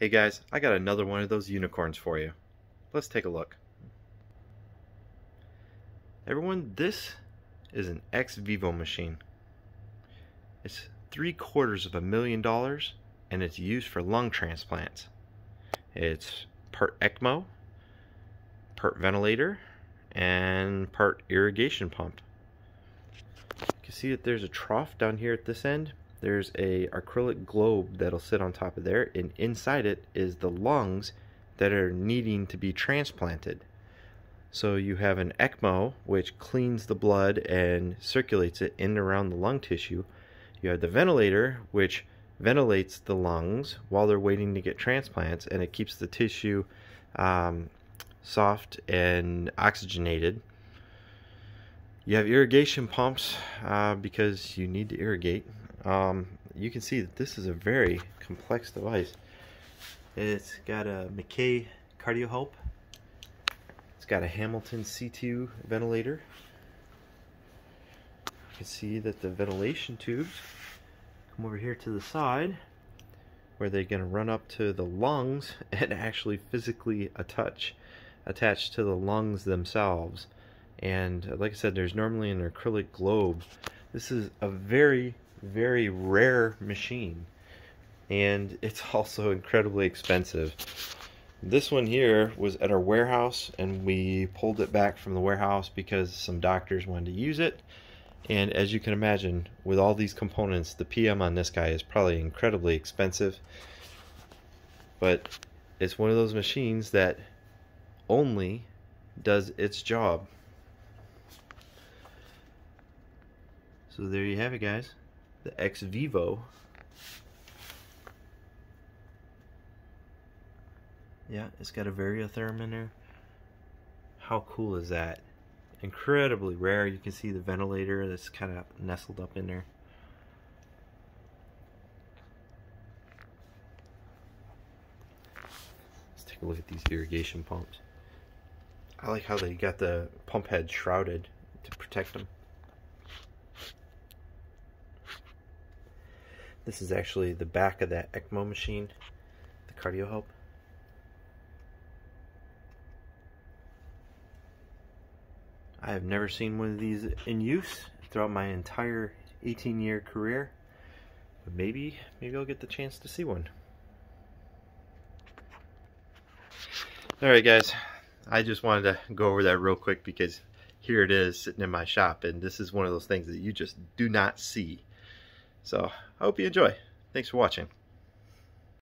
Hey guys, I got another one of those unicorns for you. Let's take a look. Everyone, this is an Xvivo machine. It's three quarters of a million dollars and it's used for lung transplants. It's part ECMO, part ventilator, and part irrigation pump. You can see that there's a trough down here at this end there's a acrylic globe that'll sit on top of there and inside it is the lungs that are needing to be transplanted. So you have an ECMO which cleans the blood and circulates it in and around the lung tissue. You have the ventilator which ventilates the lungs while they're waiting to get transplants and it keeps the tissue um, soft and oxygenated you have irrigation pumps uh, because you need to irrigate um, you can see that this is a very complex device. It's got a Maquet CardioHelp. It's got a Hamilton C2 ventilator. You can see that the ventilation tubes come over here to the side where they're going to run up to the lungs and actually physically attach attach to the lungs themselves and uh, like I said there's normally an acrylic globe. This is a very very rare machine. And it's also incredibly expensive. This one here was at our warehouse and we pulled it back from the warehouse because some doctors wanted to use it. And as you can imagine with all these components the PM on this guy is probably incredibly expensive. But it's one of those machines that only does its job so there you have it guys the Xvivo. Yeah, it's got a variotherm in there. How cool is that? Incredibly rare. You can see the ventilator that's kind of nestled up in there. Let's take a look at these irrigation pumps. I like how they got the pump head shrouded to protect them. This is actually the back of that ECMO machine, the CardioHelp. I have never seen one of these in use throughout my entire 18 year career. But maybe, maybe I'll get the chance to see one. Alright guys, I just wanted to go over that real quick because here it is sitting in my shop and this is one of those things that you just do not see so I hope you enjoy. Thanks for watching.